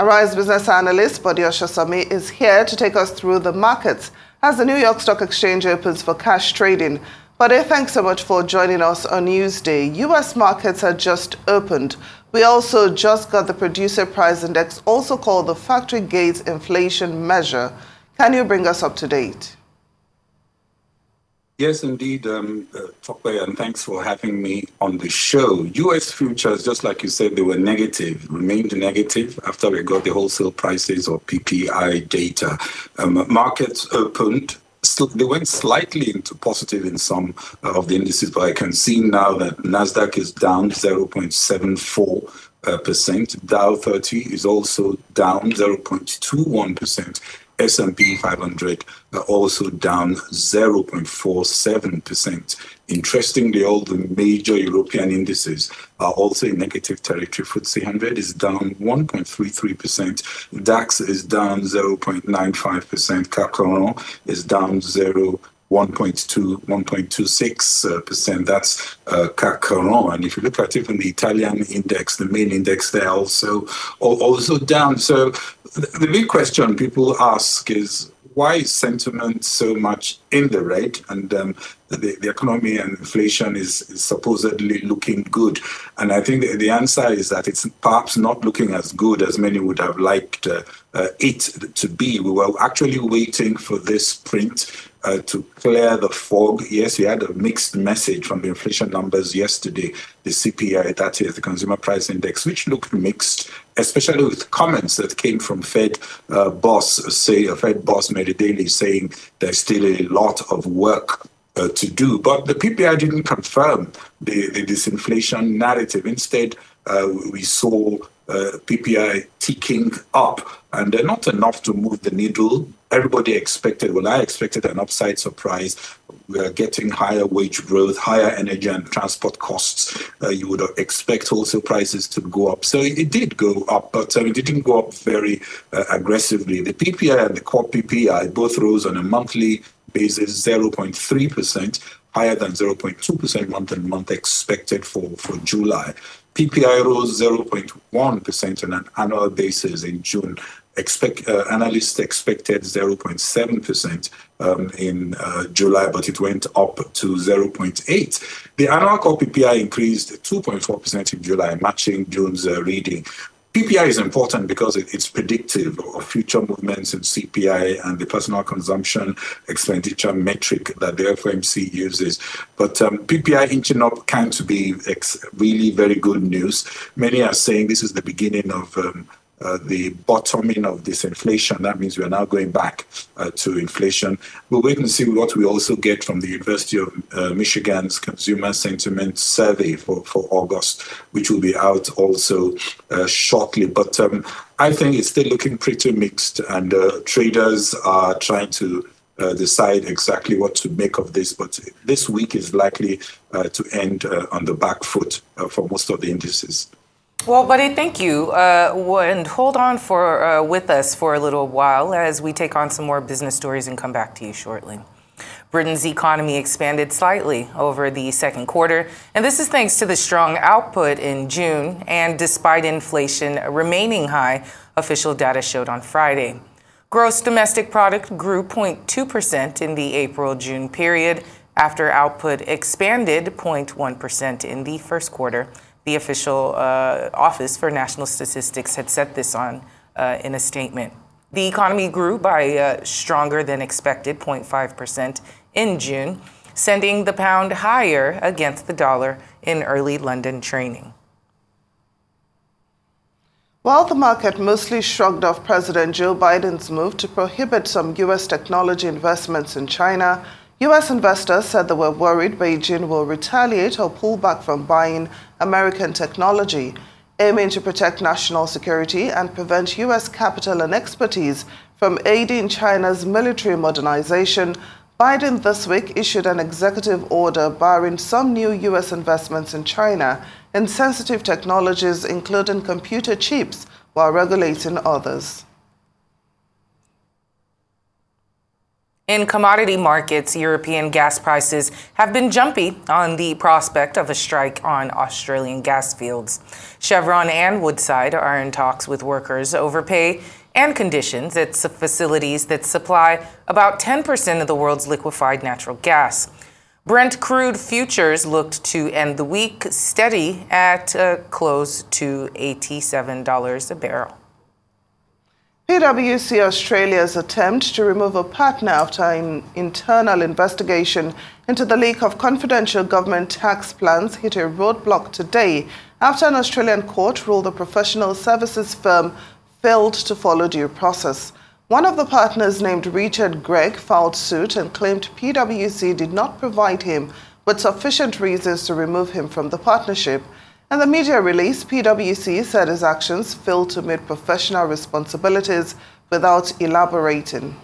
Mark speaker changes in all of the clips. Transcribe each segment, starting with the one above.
Speaker 1: Arise business analyst Bode Ososami is here to take us through the markets as the New York Stock Exchange opens for cash trading. Bode, thanks so much for joining us on Newsday. U.S. markets had just opened. We also just got the producer price index, also called the factory gate inflation measure. Can you bring us up to date?
Speaker 2: Yes, indeed, um, uh, and thanks for having me on the show. U.S. futures, just like you said, they were negative, remained negative after we got the wholesale prices or PPI data. Um, markets opened they went slightly into positive in some uh, of the indices, but I can see now that Nasdaq is down 0.74 uh, percent. Dow 30 is also down 0.21 percent. S&P 500 are also down 0.47%. Interestingly, all the major European indices are also in negative territory. FTSE 100 is down 1.33%. DAX is down 0.95%. CAC is down 0. 1.2, 1.26 percent. That's uh, CAC And if you look at even the Italian index, the main index there also also down. So the big question people ask is why is sentiment so much in the red and um, the, the economy and inflation is, is, supposedly looking good? And I think the, the, answer is that it's perhaps not looking as good as many would have liked uh, uh, it to be. We were actually waiting for this print uh, to clear the fog. Yes, we had a mixed message from the inflation numbers yesterday, the CPI, that is the Consumer Price Index, which looked mixed, especially with comments that came from Fed uh, boss, say, a Fed boss Mary Daly saying there's still a lot of work uh, to do. But the PPI didn't confirm the, the disinflation narrative. Instead, uh, we saw uh, PPI ticking up, and they're not enough to move the needle. Everybody expected, well, I expected an upside surprise. We are getting higher wage growth, higher energy and transport costs. Uh, you would expect wholesale prices to go up. So it did go up, but um, it didn't go up very uh, aggressively. The PPI and the core PPI both rose on a monthly basis 0.3%, higher than 0.2% month on month expected for, for July. PPI rose 0.1% on an annual basis in June. Expect, uh, analysts expected 0.7% um, in uh, July, but it went up to 0.8. The annual core PPI increased 2.4% in July, matching June's uh, reading. PPI is important because it, it's predictive of future movements in CPI and the personal consumption expenditure metric that the FOMC uses. But um, PPI inching up can't be really very good news. Many are saying this is the beginning of um, uh, the bottoming of this inflation. That means we are now going back uh, to inflation. We'll wait and see what we also get from the University of uh, Michigan's Consumer Sentiment Survey for, for August, which will be out also uh, shortly. But um, I think it's still looking pretty mixed, and uh, traders are trying to decide exactly what to make of this. But this week is likely to end on the back foot for most of the indices.
Speaker 3: Well, Bode, thank you. Uh, and hold on for uh, with us for a little while as we take on some more business stories and come back to you shortly. Britain's economy expanded slightly over the second quarter, and this is thanks to the strong output in June and despite inflation remaining high, official data showed on Friday. Gross domestic product grew 0.2% in the April June period after output expanded 0.1% in the first quarter the official uh, Office for National Statistics had set this on uh, in a statement. The economy grew by uh, stronger than expected 0.5% in June, sending the pound higher against the dollar in early London training.
Speaker 1: While the market mostly shrugged off President Joe Biden's move to prohibit some U.S. technology investments in China, U.S. investors said they were worried Beijing will retaliate or pull back from buying American technology, aiming to protect national security and prevent U.S. capital and expertise from aiding China's military modernization. Biden this week issued an executive order barring some new U.S. investments in China in sensitive technologies, including computer chips, while regulating others.
Speaker 3: In commodity markets, European gas prices have been jumpy on the prospect of a strike on Australian gas fields. Chevron and Woodside are in talks with workers over pay and conditions at facilities that supply about 10% of the world's liquefied natural gas. Brent crude futures looked to end the week steady at uh, close to $87 a barrel.
Speaker 1: PwC Australia's attempt to remove a partner after an internal investigation into the leak of confidential government tax plans hit a roadblock today after an Australian court ruled the professional services firm failed to follow due process. One of the partners, named Richard Gregg, filed suit and claimed PwC did not provide him with sufficient reasons to remove him from the partnership. In the media release, PwC said his actions failed to meet professional responsibilities without elaborating.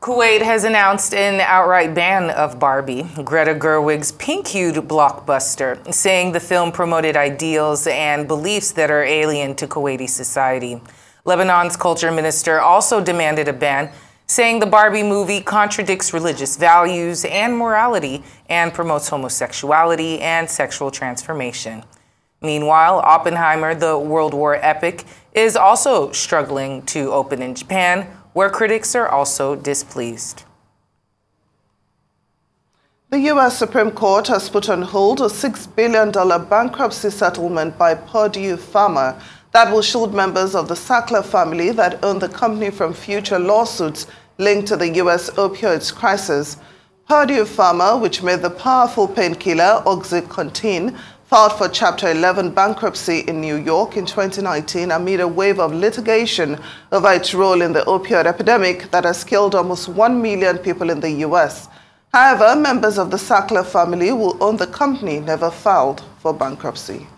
Speaker 3: Kuwait has announced an outright ban of Barbie, Greta Gerwig's pink-hued blockbuster, saying the film promoted ideals and beliefs that are alien to Kuwaiti society. Lebanon's culture minister also demanded a ban, saying the Barbie movie contradicts religious values and morality and promotes homosexuality and sexual transformation. Meanwhile, Oppenheimer, the World War epic, is also struggling to open in Japan, where critics are also displeased.
Speaker 1: The U.S. Supreme Court has put on hold a $6 billion bankruptcy settlement by Purdue Pharma that will shield members of the Sackler family that own the company from future lawsuits linked to the U.S. opioids crisis. Purdue Pharma, which made the powerful painkiller OxyContin, filed for Chapter 11 bankruptcy in New York in 2019 amid a wave of litigation over its role in the opioid epidemic that has killed almost 1 million people in the U.S. However, members of the Sackler family who own the company never filed for bankruptcy.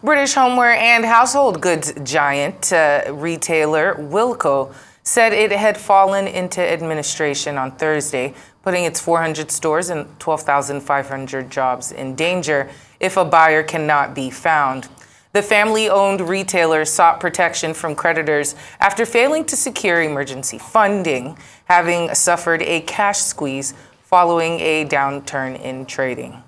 Speaker 3: British homeware and household goods giant uh, retailer Wilko said it had fallen into administration on Thursday putting its 400 stores and 12,500 jobs in danger if a buyer cannot be found. The family owned retailer sought protection from creditors after failing to secure emergency funding, having suffered a cash squeeze following a downturn in trading.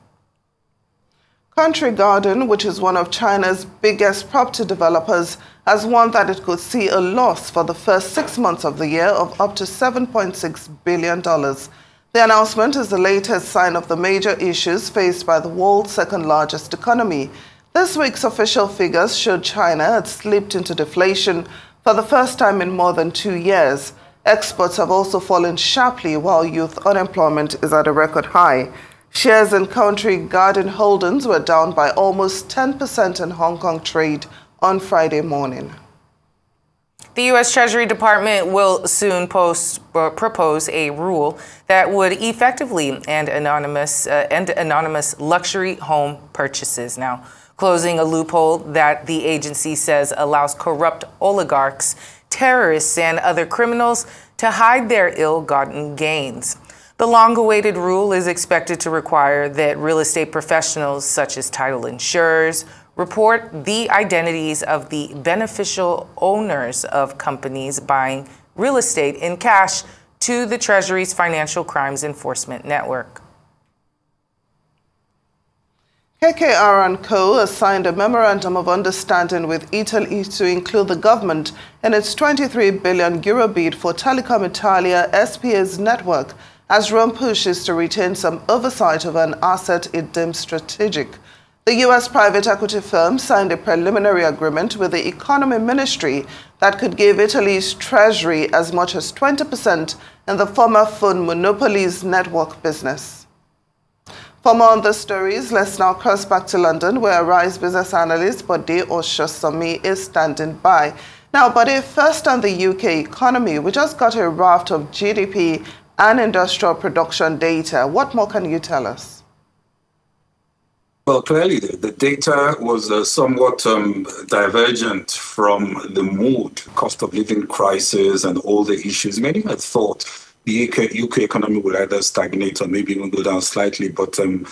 Speaker 1: Country Garden, which is one of China's biggest property developers, has warned that it could see a loss for the first six months of the year of up to $7.6 billion. The announcement is the latest sign of the major issues faced by the world's second largest economy. This week's official figures showed China had slipped into deflation for the first time in more than two years. Exports have also fallen sharply while youth unemployment is at a record high. Shares in Country Garden Holdings were down by almost 10% in Hong Kong trade on Friday morning.
Speaker 3: The U.S. Treasury Department will soon post, uh, propose a rule that would effectively end anonymous, uh, end anonymous luxury home purchases. Now, closing a loophole that the agency says allows corrupt oligarchs, terrorists, and other criminals to hide their ill-gotten gains. The long-awaited rule is expected to require that real estate professionals such as title insurers, report the identities of the beneficial owners of companies buying real estate in cash to the Treasury's Financial Crimes Enforcement Network.
Speaker 1: KKR & Co. has signed a memorandum of understanding with Italy to include the government in its 23 billion euro bid for Telecom Italia SPA's network as Rome pushes to retain some oversight of an asset it deems strategic. The U.S. private equity firm signed a preliminary agreement with the Economy Ministry that could give Italy's treasury as much as 20% in the former phone monopoly's network business. For more on the stories, let's now cross back to London, where Arise business analyst Bode Ososami is standing by. Now, Bode, first on the UK economy, we just got a raft of GDP and industrial production data. What more can you tell us?
Speaker 2: Well, clearly, the, data was uh, somewhat um, divergent from the mood, cost of living crisis, and all the issues. Many had thought the UK, UK economy would either stagnate or maybe even go down slightly, but um,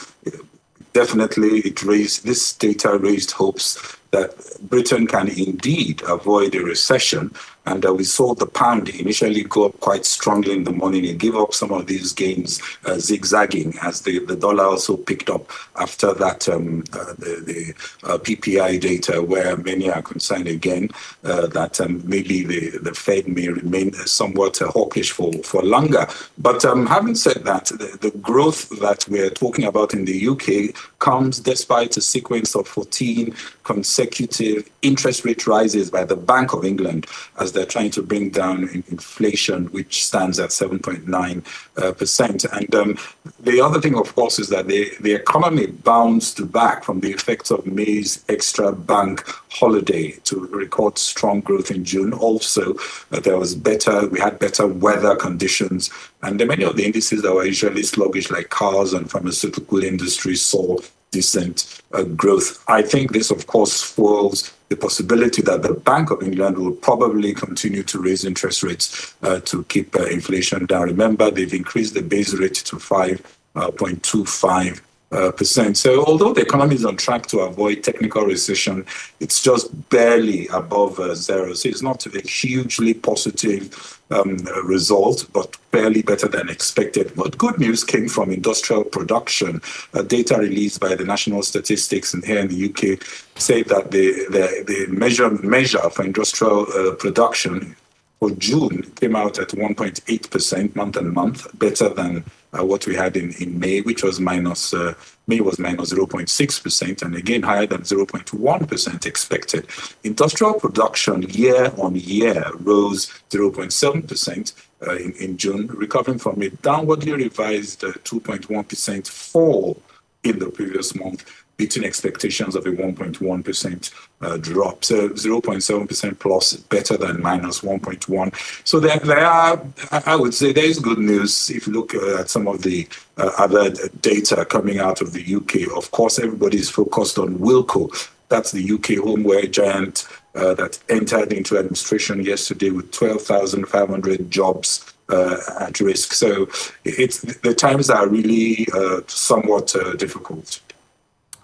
Speaker 2: definitely it raised this data raised hopes that Britain can indeed avoid a recession and uh, we saw the pound initially go up quite strongly in the morning and give up some of these gains, uh, zigzagging as the, the dollar also picked up after that um, uh, the, the uh, PPI data, where many are concerned again uh, that um, maybe the, the Fed may remain somewhat hawkish for, for longer. But um, having said that, the, the growth that we're talking about in the UK comes despite a sequence of 14 consecutive interest rate rises by the Bank of England as they're trying to bring down inflation, which stands at 7.9 uh, percent. And um, the other thing, of course, is that the, the economy bounced back from the effects of May's extra bank holiday to record strong growth in June. Also, uh, there was better, we had better weather conditions, and many of the indices that were usually sluggish, like cars and pharmaceutical industries, saw decent uh, growth. I think this, of course, fuels the possibility that the Bank of England will probably continue to raise interest rates uh, to keep uh, inflation down. Remember, they've increased the base rate to 5.25 uh, percent. So although the economy is on track to avoid technical recession, it's just barely above uh, zero. So it's not a hugely positive um, result, but barely better than expected. But good news came from industrial production. Uh, data released by the National Statistics and here in the UK say that the, the, the measure, measure for industrial uh, production for June came out at 1.8% month on month, better than uh, what we had in, in May, which was minus, uh, May was minus 0.6%, and again higher than 0.1% expected. Industrial production year on year rose 0.7% uh, in, in June, recovering from a downwardly revised 2.1% uh, fall in the previous month beating expectations of a 1.1% uh, drop. So 0.7% plus better than minus 1.1. So there, there are, I would say there is good news if you look uh, at some of the uh, other data coming out of the UK. Of course, everybody is focused on Wilko. That's the UK homeware giant uh, that entered into administration yesterday with 12,500 jobs uh, at risk. So it's the times are really uh, somewhat uh, difficult.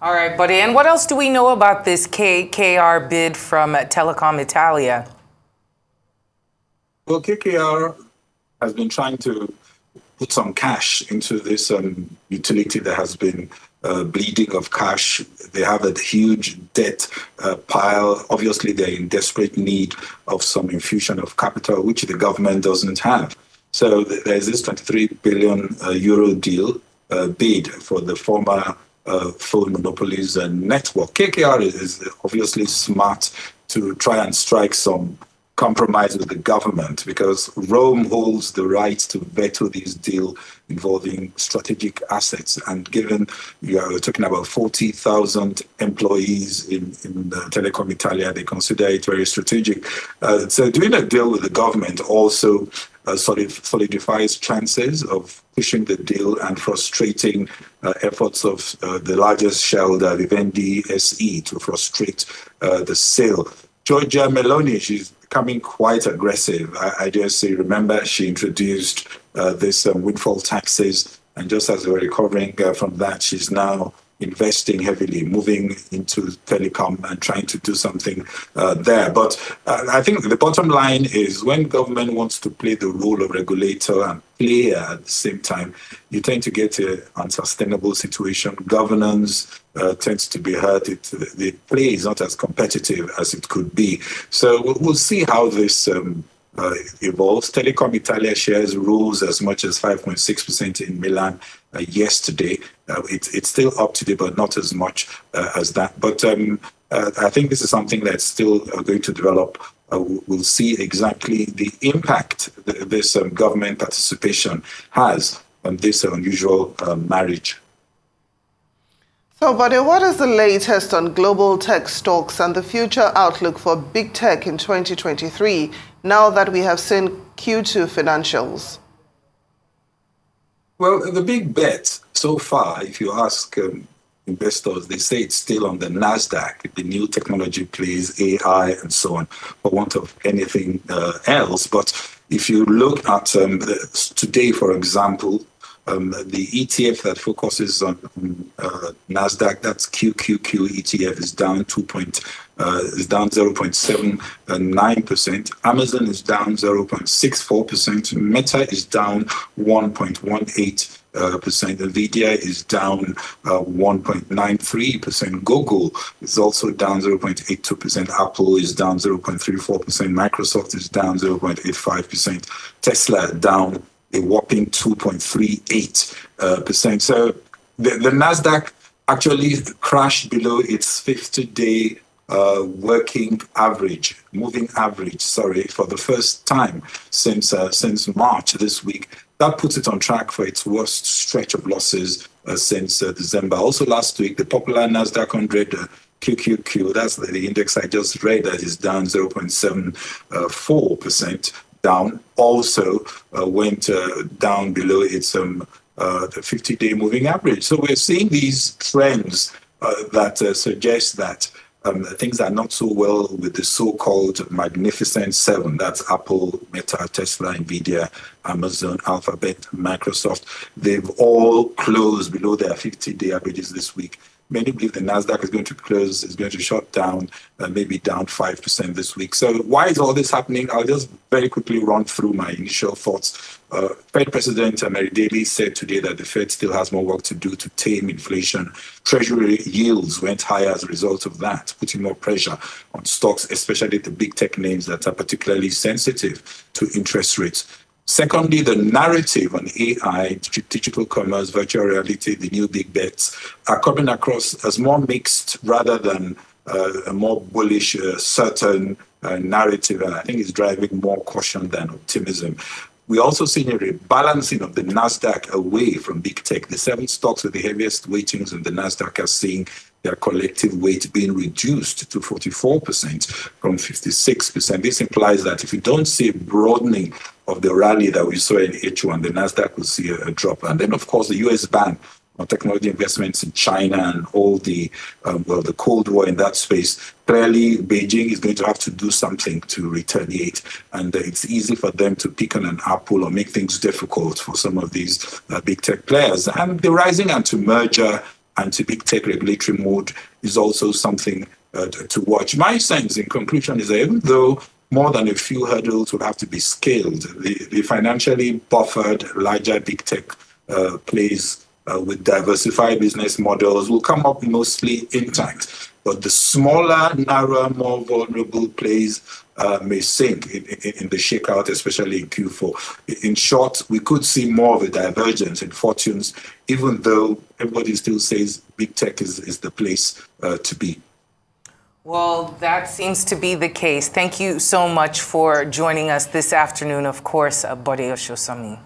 Speaker 3: All right, Bode. And what else do we know about this KKR bid from Telecom Italia?
Speaker 2: Well, KKR has been trying to put some cash into this um, utility that has been uh, bleeding of cash. They have a huge debt uh, pile. Obviously, they're in desperate need of some infusion of capital, which the government doesn't have. So th- there's this 23 billion uh, euro deal uh, bid for the former uh, phone monopolies and network. KKR is obviously smart to try and strike some compromise with the government because Rome holds the right to veto this deal involving strategic assets. And given you are talking about 40,000 employees in, in the Telecom Italia, they consider it very strategic. Uh, so doing a deal with the government also uh, solidifies chances of pushing the deal and frustrating uh, efforts of uh, the largest shareholder, Vivendi SE, to frustrate uh, the sale. Giorgia Meloni, she's becoming quite aggressive. I, I dare say, remember, she introduced uh, this um, windfall taxes, and just as we're recovering from that, she's now investing heavily, moving into telecom and trying to do something uh, there. But uh, I think the bottom line is when government wants to play the role of regulator and player at the same time, you tend to get an unsustainable situation. Governance uh, tends to be hurt. It, the play is not as competitive as it could be. So we'll see how this. Um, uh, evolves. Telecom Italia shares rose as much as 5.6% in Milan yesterday. Uh, it, it's still up today, but not as much uh, as that. But um, uh, I think this is something that's still going to develop. we'll see exactly the impact this um, government participation has on this unusual marriage.
Speaker 1: So, Bode, what is the latest on global tech stocks and the future outlook for big tech in 2023 now that we have seen Q2 financials?
Speaker 2: Well, the big bet so far, if you ask um, investors, they say it's still on the NASDAQ, the new technology plays, AI, and so on, for want of anything uh, else. But if you look at um, today, for example, Um, the ETF that focuses on uh, Nasdaq, that's QQQ ETF, is down two point uh, is down 0.79 percent. Amazon is down 0.64 percent. Meta is down 1.18 uh, percent. Nvidia is down uh, 1.93 percent. Google is also down 0.82 percent. Apple is down 0.34 percent. Microsoft is down 0.85 percent. Tesla down a whopping 2.38 uh, percent. So the, the Nasdaq actually crashed below its 50-day uh, working average, moving average, sorry, for the first time since uh, since March this week. That puts it on track for its worst stretch of losses uh, since uh, December. Also, last week, the popular Nasdaq 100 QQQ, uh, that's the, index I just read, that is down 0.74% down, also uh, went down below its um, the 50-day moving average. So we're seeing these trends that suggest that um, things are not so well with the so-called Magnificent Seven. That's Apple, Meta, Tesla, Nvidia, Amazon, Alphabet, Microsoft. They've all closed below their 50-day averages this week. Many believe the Nasdaq is going to close, is going to shut down, uh, maybe down five percent this week. So why is all this happening? I'll just very quickly run through my initial thoughts. Uh, Fed President Mary Daly said today that the Fed still has more work to do to tame inflation. Treasury yields went higher as a result of that, putting more pressure on stocks, especially the big tech names that are particularly sensitive to interest rates. Secondly, the narrative on AI, digital commerce, virtual reality, the new big bets are coming across as more mixed rather than uh, a more bullish, uh, certain uh, narrative. And I think it's driving more caution than optimism. We're also seeing a rebalancing of the NASDAQ away from big tech. The seven stocks with the heaviest weightings in the NASDAQ are seeing their collective weight being reduced to 44% from 56%. This implies that if we don't see a broadening of the rally that we saw in H1, the NASDAQ will see a, a drop. And then, of course, the US ban on technology investments in China and all the, um, well, the Cold War in that space. Clearly, Beijing is going to have to do something to retaliate. And uh, it's easy for them to pick on an apple or make things difficult for some of these uh, big tech players. And the rising anti-merger anti-big tech regulatory mode is also something uh, to watch. My sense, in conclusion, is that even though more than a few hurdles will have to be scaled, the, the financially buffered, larger big tech uh, plays uh, with diversified business models will come up mostly intact. But the smaller, narrower, more vulnerable plays uh, may sink in, in, in, the shakeout, especially in Q4. In short, we could see more of a divergence in fortunes, even though everybody still says big tech is, is the place uh, to be.
Speaker 3: Well, that seems to be the case. Thank you so much for joining us this afternoon, of course, uh, Bode Ososami.